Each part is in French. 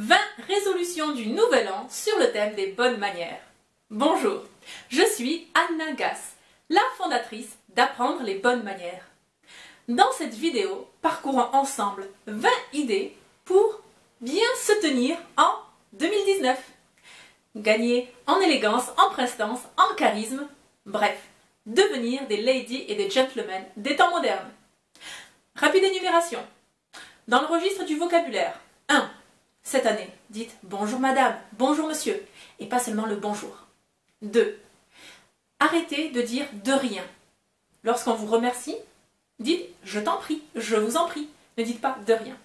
20 résolutions du nouvel an sur le thème des bonnes manières. Bonjour, je suis Anna Gass, la fondatrice d'Apprendre les bonnes manières. Dans cette vidéo, parcourons ensemble 20 idées pour bien se tenir en 2019. Gagner en élégance, en prestance, en charisme, bref, devenir des ladies et des gentlemen des temps modernes. Rapide énumération. Dans le registre du vocabulaire, 1. Cette année, dites bonjour madame, bonjour monsieur, et pas seulement le bonjour. 2. Arrêtez de dire de rien. Lorsqu'on vous remercie, dites je t'en prie, je vous en prie. Ne dites pas de rien.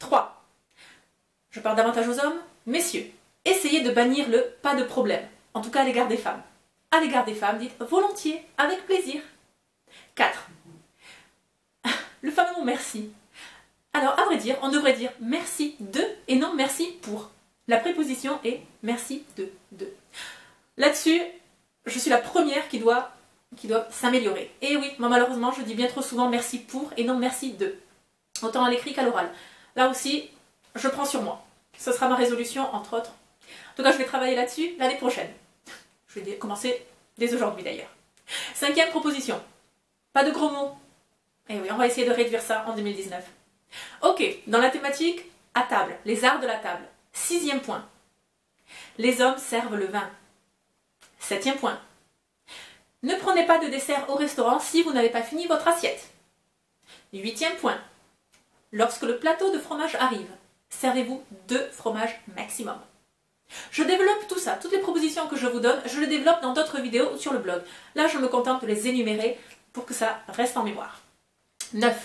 3. Je parle davantage aux hommes. Messieurs, essayez de bannir le pas de problème, en tout cas à l'égard des femmes. À l'égard des femmes, dites volontiers, avec plaisir. 4. Le fameux mot merci. Alors, à vrai dire, on devrait dire merci de et non merci pour. La préposition est merci de, de. Là-dessus, je suis la première qui doit, s'améliorer. Et oui, moi malheureusement, je dis bien trop souvent merci pour et non merci de. Autant à l'écrit qu'à l'oral. Là aussi, je prends sur moi. Ce sera ma résolution, entre autres. En tout cas, je vais travailler là-dessus l'année prochaine. Je vais commencer dès aujourd'hui d'ailleurs. Cinquième proposition. Pas de gros mots. Et oui, on va essayer de réduire ça en 2019. Ok, dans la thématique, à table, les arts de la table. Sixième point. Les hommes servent le vin. Septième point. Ne prenez pas de dessert au restaurant si vous n'avez pas fini votre assiette. Huitième point. Lorsque le plateau de fromage arrive, servez-vous deux fromages maximum. Je développe tout ça, toutes les propositions que je vous donne, je les développe dans d'autres vidéos sur le blog. Là, je me contente de les énumérer pour que ça reste en mémoire. 9.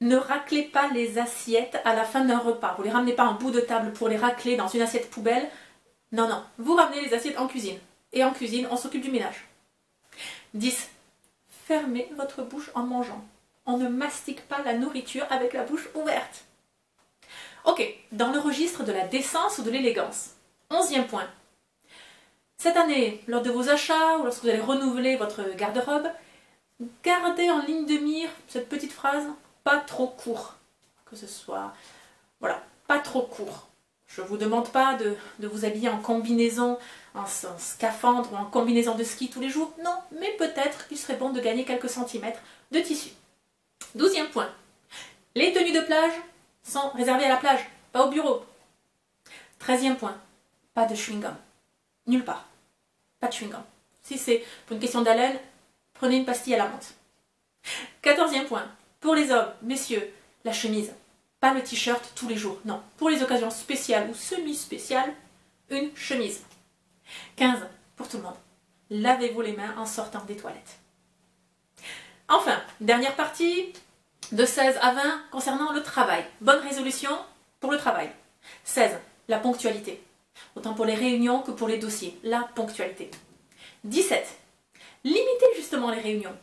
Ne raclez pas les assiettes à la fin d'un repas. Vous ne les ramenez pas en bout de table pour les racler dans une assiette poubelle. Non, non. Vous ramenez les assiettes en cuisine. Et en cuisine, on s'occupe du ménage. 10. Fermez votre bouche en mangeant. On ne mastique pas la nourriture avec la bouche ouverte. Ok, dans le registre de la décence ou de l'élégance. Onzième point. Cette année, lors de vos achats ou lorsque vous allez renouveler votre garde-robe, gardez en ligne de mire cette petite phrase pas trop court. Que ce soit, voilà, pas trop court. Je vous demande pas de, vous habiller en combinaison, en, scaphandre ou en combinaison de ski tous les jours. Non, mais peut-être qu'il serait bon de gagner quelques centimètres de tissu. Douzième point. Les tenues de plage sont réservées à la plage, pas au bureau. Treizième point. Pas de chewing-gum. Nulle part. Pas de chewing-gum. Si c'est pour une question d'haleine, prenez une pastille à la menthe. Quatorzième point. Pour les hommes, messieurs, la chemise. Pas le t-shirt tous les jours, non. Pour les occasions spéciales ou semi-spéciales, une chemise. 15. Pour tout le monde. Lavez-vous les mains en sortant des toilettes. Enfin, dernière partie, de 16 à 20 concernant le travail. Bonne résolution pour le travail. 16. La ponctualité. Autant pour les réunions que pour les dossiers. La ponctualité. 17. Limitez justement les réunions.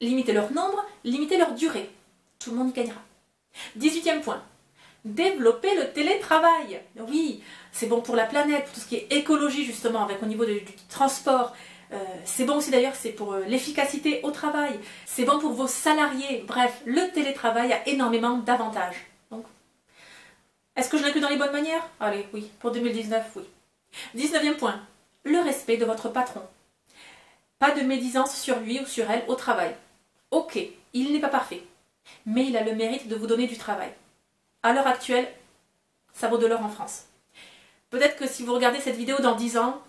Limitez leur nombre, limitez leur durée. Tout le monde gagnera. 18e point. Développer le télétravail. Oui, c'est bon pour la planète, pour tout ce qui est écologie justement, avec au niveau du transport. Euh, c'est bon aussi d'ailleurs, c'est pour euh, l'efficacité au travail. C'est bon pour vos salariés. Bref, le télétravail a énormément d'avantages. Donc, est-ce que je l'inclus dans les bonnes manières? Allez, oui, pour 2019, oui. 19e point. Le respect de votre patron. Pas de médisance sur lui ou sur elle au travail. Ok, il n'est pas parfait, mais il a le mérite de vous donner du travail. À l'heure actuelle, ça vaut de l'or en France. Peut-être que si vous regardez cette vidéo dans 10 ans,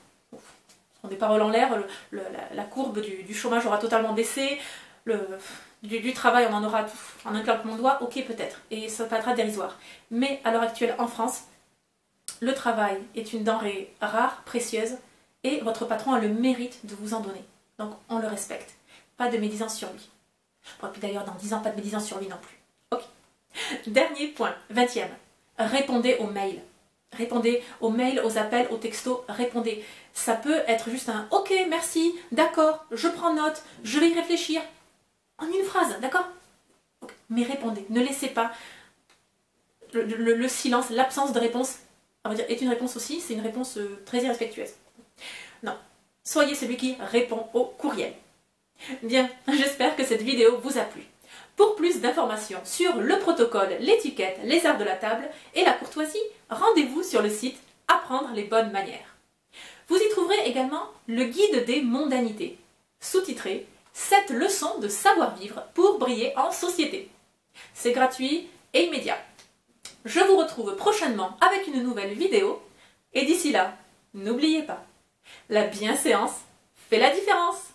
on des paroles en l'air, la, courbe du, chômage aura totalement baissé, du, travail on en aura en un claquement de doigt, ok peut-être, et ça paraîtra dérisoire. Mais à l'heure actuelle en France, le travail est une denrée rare, précieuse, et votre patron a le mérite de vous en donner. Donc on le respecte. Pas de médisance sur lui. Bon, puis d'ailleurs, dans 10 ans, pas de médisance sur lui non plus. Ok. Dernier point, 20e. Répondez aux mails. Répondez aux mails, aux appels, aux textos, répondez. Ça peut être juste un OK, merci, d'accord, je prends note, je vais y réfléchir. En une phrase, d'accord? Mais répondez. Ne laissez pas le, silence, l'absence de réponse, on va dire, est une réponse aussi, c'est une réponse euh, très irrespectueuse. Non. Soyez celui qui répond au courriel. Bien, j'espère que cette vidéo vous a plu. Pour plus d'informations sur le protocole, l'étiquette, les arts de la table et la courtoisie, rendez-vous sur le site Apprendre les bonnes manières. Vous y trouverez également le guide des mondanités, sous-titré 7 leçons de savoir-vivre pour briller en société. C'est gratuit et immédiat. Je vous retrouve prochainement avec une nouvelle vidéo et d'ici là, n'oubliez pas, la bienséance fait la différence.